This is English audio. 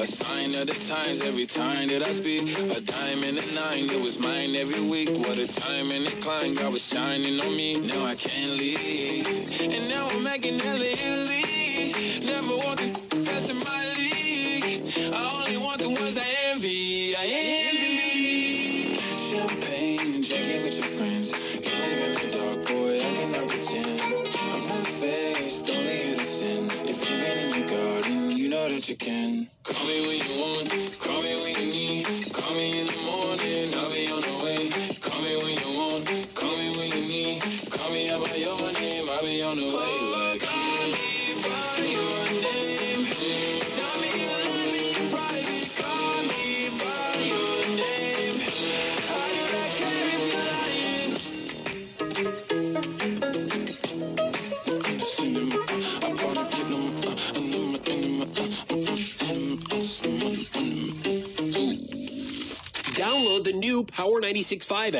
a sign of the times every time that I speak. A dime and a nine, it was mine every week. What a time and a climb, God was shining on me. Now I can't leave. And now I'm making hella Italy. Never want the best in my league. I only want the ones I envy. I envy. Champagne and drinking with your friends. You live in the dark, boy, I cannot pretend. I'm not faced, only here to sin. If you've been in your garden, you know that you can. Call me when you want, call me when you need. Call me in the morning, I'll be on the way. Call me when you want, call me when you need. Call me out by your name, I'll be on the way. Download the new Power 96.5 app.